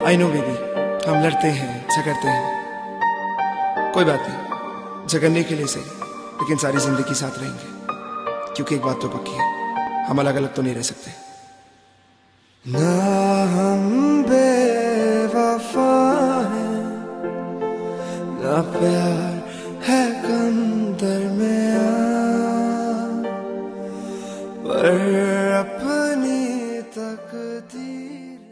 I know baby हम लड़ते हैं झगड़ते हैं। कोई बात नहीं। झगड़ने के लिए सही लेकिन सारी ज़िंदगी साथ रहेंगे। क्योंकि एक बात तो पक्की है हम अलग अलग तो नहीं रह सकते। ना हम बेवफा हैं ना प्यार है अंदर में आ, पर अपनी तकदीर